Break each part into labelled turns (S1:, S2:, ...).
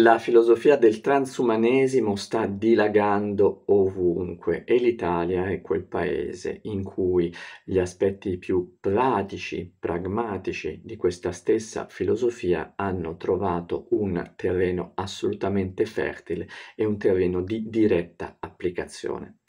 S1: La filosofia del transumanesimo sta dilagando ovunque e l'Italia è quel paese in cui gli aspetti più pratici, pragmatici di questa stessa filosofia hanno trovato un terreno assolutamente fertile e un terreno di diretta applicazione.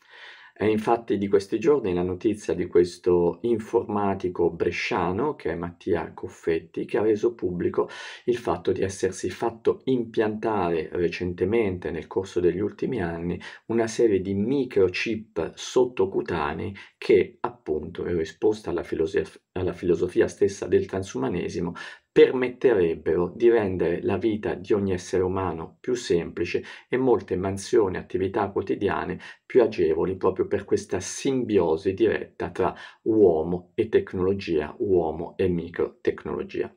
S1: È infatti di questi giorni la notizia di questo informatico bresciano, che è Mattia Coffetti, che ha reso pubblico il fatto di essersi fatto impiantare recentemente, nel corso degli ultimi anni, una serie di microchip sottocutanei che, appunto, in risposta alla filosofia, alla filosofia stessa del transumanesimo, permetterebbero di rendere la vita di ogni essere umano più semplice e molte mansioni e attività quotidiane più agevoli proprio per questa simbiosi diretta tra uomo e tecnologia, uomo e microtecnologia.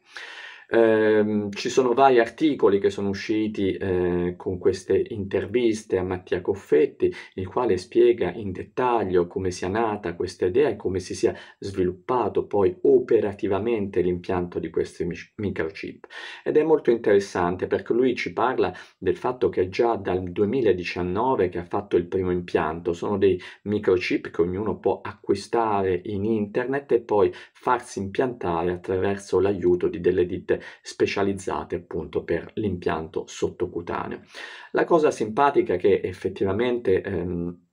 S1: Eh, ci sono vari articoli che sono usciti eh, con queste interviste a Mattia Coffetti, il quale spiega in dettaglio come sia nata questa idea e come si sia sviluppato poi operativamente l'impianto di questi microchip. Ed è molto interessante perché lui ci parla del fatto che già dal 2019 che ha fatto il primo impianto, sono dei microchip che ognuno può acquistare in internet e poi farsi impiantare attraverso l'aiuto di delle ditte specializzate appunto per l'impianto sottocutaneo. La cosa simpatica è che effettivamente ehm,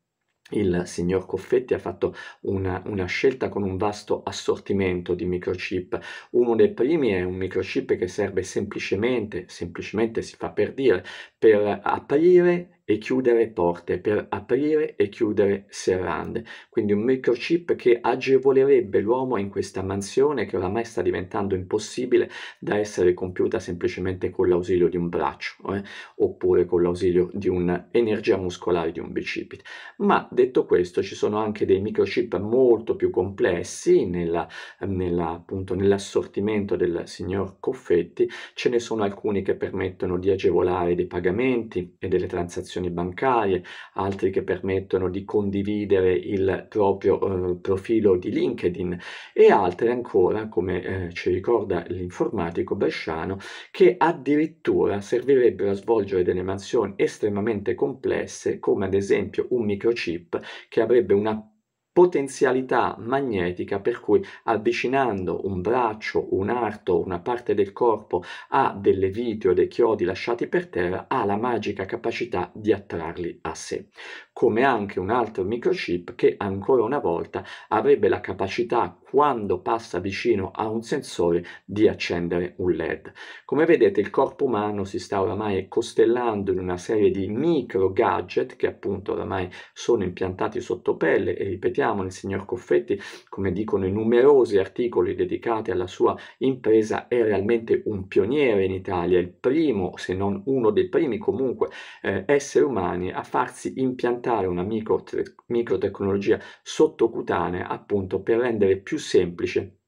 S1: il signor Coffetti ha fatto una, una, scelta con un vasto assortimento di microchip. Uno dei primi è un microchip che serve semplicemente, semplicemente si fa per dire, per aprire e chiudere porte, per aprire e chiudere serrande. Quindi un microchip che agevolerebbe l'uomo in questa mansione che oramai sta diventando impossibile da essere compiuta semplicemente con l'ausilio di un braccio eh, oppure con l'ausilio di un'energia muscolare di un bicipite. Ma detto questo ci sono anche dei microchip molto più complessi nella, nella, appunto, nell'assortimento del signor Coffetti, ce ne sono alcuni che permettono di agevolare dei pagamenti e delle transazioni transazioni bancarie, altri che permettono di condividere il proprio eh, profilo di LinkedIn e altri ancora, come eh, ci ricorda l'informatico bresciano, che addirittura servirebbero a svolgere delle mansioni estremamente complesse, come ad esempio un microchip che avrebbe una potenzialità magnetica per cui avvicinando un braccio, un arto, una parte del corpo a delle viti o dei chiodi lasciati per terra ha la magica capacità di attrarli a sé. Come anche un altro microchip che ancora una volta avrebbe la capacità quando passa vicino a un sensore di accendere un LED. Come vedete il corpo umano si sta oramai costellando in una serie di micro gadget che appunto oramai sono impiantati sotto pelle e ripetiamo il signor Coffetti come dicono i numerosi articoli dedicati alla sua impresa è realmente un pioniere in Italia, il primo se non uno dei primi comunque eh, esseri umani a farsi impiantare una micro, microtecnologia sottocutanea appunto per rendere più semplice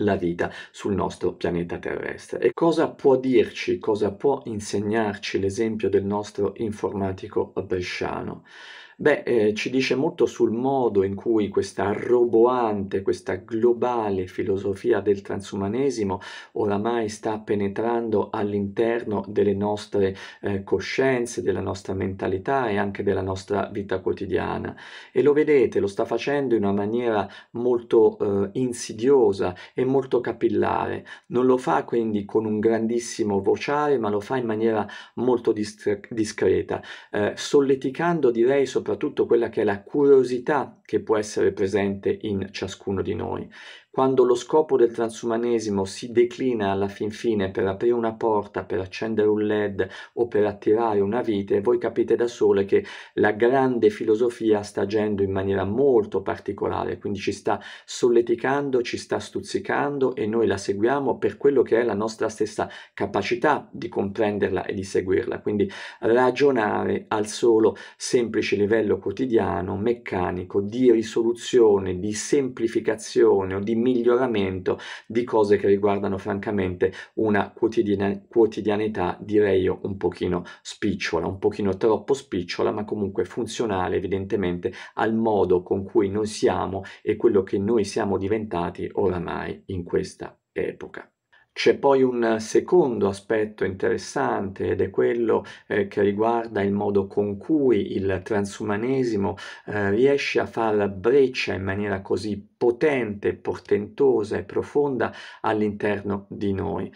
S1: la vita sul nostro pianeta terrestre. E cosa può dirci, cosa può insegnarci l'esempio del nostro informatico bresciano? Beh, eh, ci dice molto sul modo in cui questa roboante, questa globale filosofia del transumanesimo oramai sta penetrando all'interno delle nostre eh, coscienze, della nostra mentalità e anche della nostra vita quotidiana. E lo vedete, lo sta facendo in una maniera molto eh, insidiosa e molto capillare. Non lo fa quindi con un grandissimo vociare, ma lo fa in maniera molto discreta, eh, solleticando direi soprattutto soprattutto quella che è la curiosità che può essere presente in ciascuno di noi. Quando lo scopo del transumanesimo si declina alla fin fine per aprire una porta, per accendere un led o per attirare una vite, voi capite da sole che la grande filosofia sta agendo in maniera molto particolare, quindi ci sta solleticando, ci sta stuzzicando e noi la seguiamo per quello che è la nostra stessa capacità di comprenderla e di seguirla. Quindi ragionare al solo semplice livello quotidiano, meccanico, di risoluzione, di semplificazione o di miglioramento di cose che riguardano francamente una quotidiana, quotidianità direi io un pochino spicciola, un pochino troppo spicciola, ma comunque funzionale evidentemente al modo con cui noi siamo e quello che noi siamo diventati oramai in questa epoca. C'è poi un secondo aspetto interessante ed è quello eh, che riguarda il modo con cui il transumanesimo eh, riesce a far breccia in maniera così potente, portentosa e profonda all'interno di noi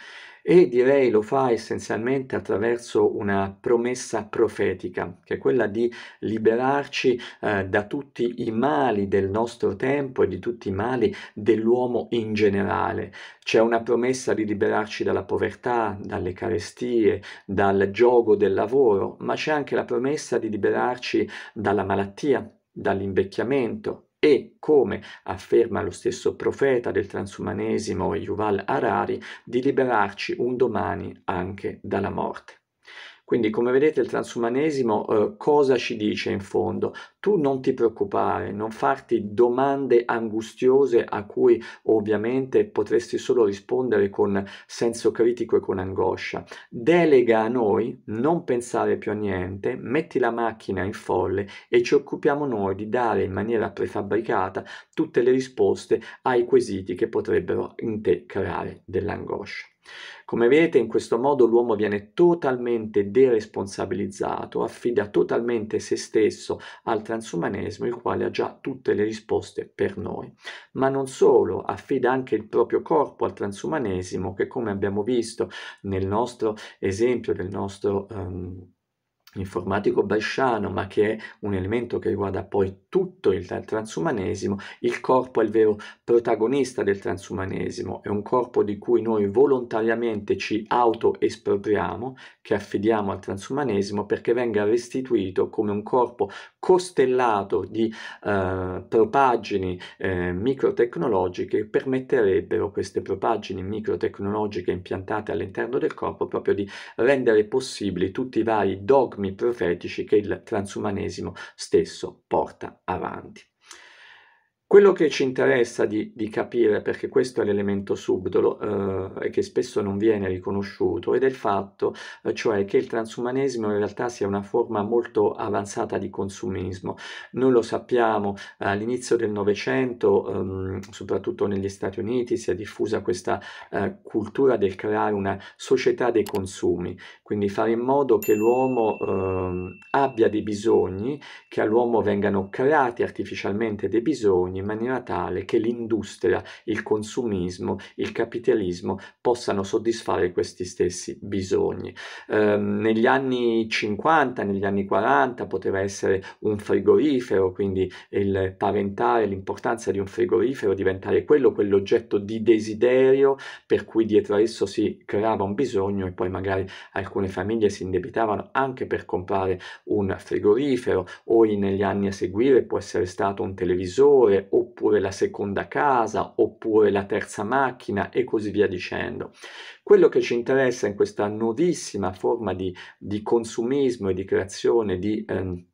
S1: e direi lo fa essenzialmente attraverso una promessa profetica, che è quella di liberarci eh, da tutti i mali del nostro tempo e di tutti i mali dell'uomo in generale. C'è una promessa di liberarci dalla povertà, dalle carestie, dal gioco del lavoro, ma c'è anche la promessa di liberarci dalla malattia, dall'invecchiamento, e, come afferma lo stesso profeta del transumanesimo Yuval Harari, di liberarci un domani anche dalla morte. Quindi come vedete il transumanesimo eh, cosa ci dice in fondo? Tu non ti preoccupare, non farti domande angustiose a cui ovviamente potresti solo rispondere con senso critico e con angoscia. Delega a noi, non pensare più a niente, metti la macchina in folle e ci occupiamo noi di dare in maniera prefabbricata tutte le risposte ai quesiti che potrebbero in te creare dell'angoscia. Come vedete in questo modo l'uomo viene totalmente deresponsabilizzato, affida totalmente se stesso al transumanesimo, il quale ha già tutte le risposte per noi. Ma non solo, affida anche il proprio corpo al transumanesimo che come abbiamo visto nel nostro esempio, del nostro um, informatico bresciano, ma che è un elemento che riguarda poi tutto il transumanesimo, il corpo è il vero protagonista del transumanesimo, è un corpo di cui noi volontariamente ci autoespropriamo, che affidiamo al transumanesimo perché venga restituito come un corpo costellato di eh, propaggini eh, microtecnologiche che permetterebbero queste propaggini microtecnologiche impiantate all'interno del corpo proprio di rendere possibili tutti i vari dogmi profetici che il transumanesimo stesso porta avanti. Quello che ci interessa di, di, capire, perché questo è l'elemento subdolo eh, e che spesso non viene riconosciuto, ed è il fatto, eh, cioè che il transumanesimo in realtà sia una forma molto avanzata di consumismo. Noi lo sappiamo, all'inizio del Novecento, ehm, soprattutto negli Stati Uniti, si è diffusa questa eh, cultura del creare una società dei consumi, quindi fare in modo che l'uomo ehm, abbia dei bisogni, che all'uomo vengano creati artificialmente dei bisogni, in maniera tale che l'industria, il consumismo, il capitalismo possano soddisfare questi stessi bisogni. Eh, negli anni 50, negli anni 40 poteva essere un frigorifero, quindi il parentare l'importanza di un frigorifero diventare quello, quell'oggetto di desiderio per cui dietro a esso si creava un bisogno e poi magari alcune famiglie si indebitavano anche per comprare un frigorifero o negli anni a seguire può essere stato un televisore oppure la seconda casa, oppure la terza macchina e così via dicendo. Quello che ci interessa in questa nuovissima forma di, di consumismo e di creazione di... Ehm,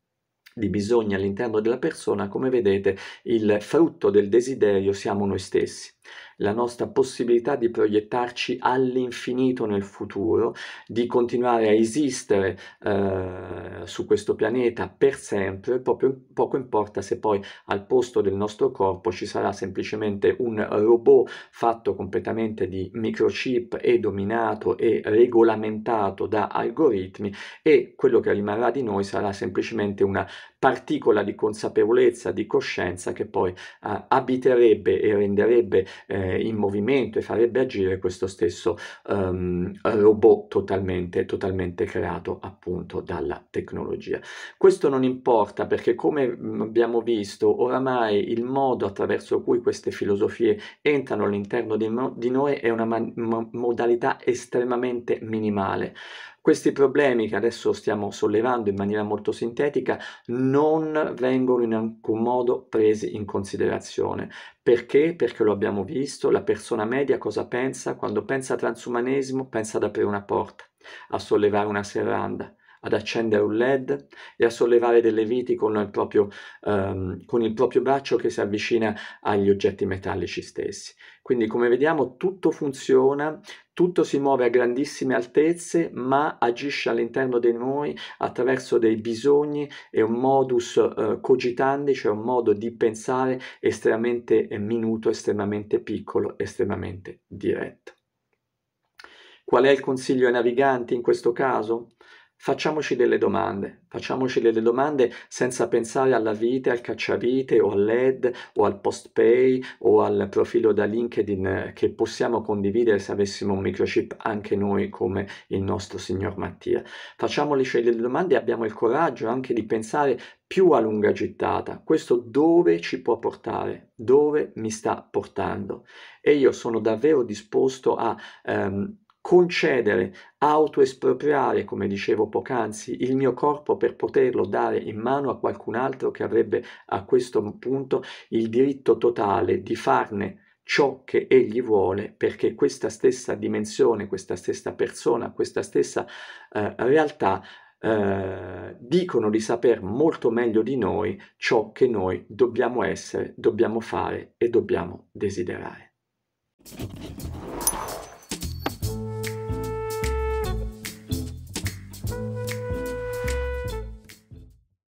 S1: di bisogni all'interno della persona, come vedete, il frutto del desiderio siamo noi stessi la nostra possibilità di proiettarci all'infinito nel futuro, di continuare a esistere eh, su questo pianeta per sempre, proprio, poco importa se poi al posto del nostro corpo ci sarà semplicemente un robot fatto completamente di microchip e dominato e regolamentato da algoritmi e quello che rimarrà di noi sarà semplicemente una particola di consapevolezza, di coscienza che poi eh, abiterebbe e renderebbe eh, in movimento e farebbe agire questo stesso um, robot totalmente, totalmente creato appunto dalla tecnologia. Questo non importa perché come mm, abbiamo visto oramai il modo attraverso cui queste filosofie entrano all'interno di, di noi è una modalità estremamente minimale. Questi problemi che adesso stiamo sollevando in maniera molto sintetica non vengono in alcun modo presi in considerazione. Perché? Perché lo abbiamo visto, la persona media cosa pensa? Quando pensa a transumanesimo pensa ad aprire una porta, a sollevare una serranda, ad accendere un led e a sollevare delle viti con il, proprio, um, con il proprio braccio che si avvicina agli oggetti metallici stessi. Quindi come vediamo tutto funziona, tutto si muove a grandissime altezze, ma agisce all'interno di noi attraverso dei bisogni e un modus eh, cogitandi, cioè un modo di pensare estremamente minuto, estremamente piccolo, estremamente diretto. Qual è il consiglio ai naviganti in questo caso? Facciamoci delle domande, facciamoci delle domande senza pensare alla vite, al cacciavite o all'ed o al post pay o al profilo da LinkedIn che possiamo condividere se avessimo un microchip anche noi come il nostro signor Mattia. Facciamoci delle domande e abbiamo il coraggio anche di pensare più a lunga gittata, questo dove ci può portare, dove mi sta portando. E io sono davvero disposto a ehm, concedere, autoespropriare, come dicevo poc'anzi, il mio corpo per poterlo dare in mano a qualcun altro che avrebbe a questo punto il diritto totale di farne ciò che egli vuole perché questa stessa dimensione, questa stessa persona, questa stessa eh, realtà eh, dicono di saper molto meglio di noi ciò che noi dobbiamo essere, dobbiamo fare e dobbiamo desiderare.